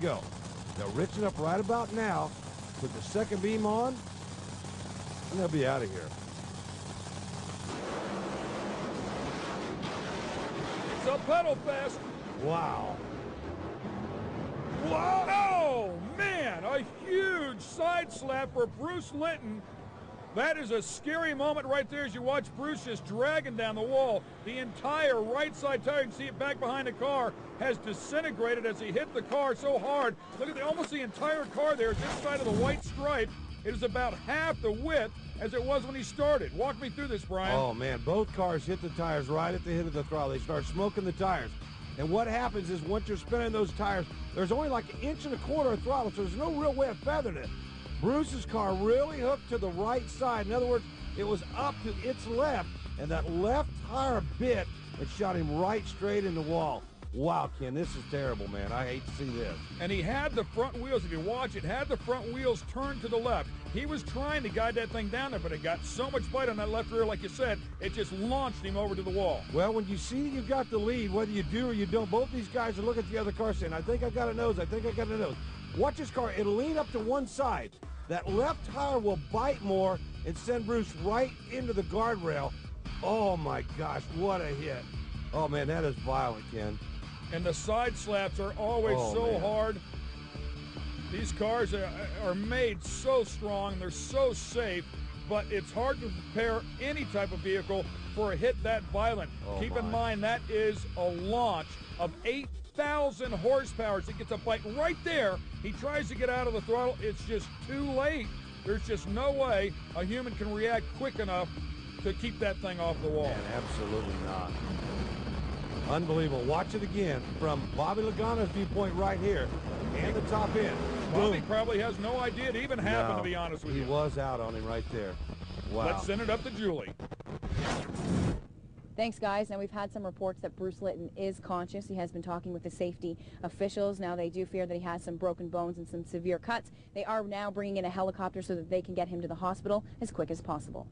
go. They'll richen up right about now. Put the second beam on, and they'll be out of here. It's a pedal fest. Wow. Wow! Oh, man, a huge side slap for Bruce Litton. That is a scary moment right there as you watch Bruce just dragging down the wall. The entire right side tire, you can see it back behind the car, has disintegrated as he hit the car so hard. Look at the, almost the entire car there, this side of the white stripe. It is about half the width as it was when he started. Walk me through this, Brian. Oh, man, both cars hit the tires right at the hit of the throttle. They start smoking the tires. And what happens is once you're spinning those tires, there's only like an inch and a quarter of throttle, so there's no real way of feathering it. Bruce's car really hooked to the right side. In other words, it was up to its left, and that left tire bit and shot him right straight in the wall. Wow, Ken, this is terrible, man. I hate to see this. And he had the front wheels, if you watch it, had the front wheels turned to the left. He was trying to guide that thing down there, but it got so much bite on that left rear, like you said, it just launched him over to the wall. Well, when you see you've got the lead, whether you do or you don't, both these guys are looking at the other car saying, I think I got a nose, I think I got a nose. Watch this car, it'll lean up to one side. That left tire will bite more and send Bruce right into the guardrail. Oh my gosh, what a hit. Oh man, that is violent, Ken. And the side slaps are always Oh, so man. hard. These cars are, are made so strong, they're so safe, but it's hard to prepare any type of vehicle for a hit that violent. Oh, Keep in mind that is a launch of 8,000 horsepower. It gets a bite right there. He tries to get out of the throttle. It's just too late. There's just no way a human can react quick enough to keep that thing off the wall. Man, absolutely not. Unbelievable. Watch it again from Bobby Lagana's viewpoint right here and the top end. Bobby Boom. probably has no idea it even happened, No, to be honest with he you. He was out on him right there. Wow. Let's send it up to Julie. Thanks, guys. Now, we've had some reports that Bruce Litton is conscious. He has been talking with the safety officials. Now, they do fear that he has some broken bones and some severe cuts. They are now bringing in a helicopter so that they can get him to the hospital as quick as possible.